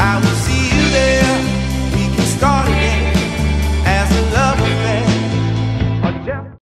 I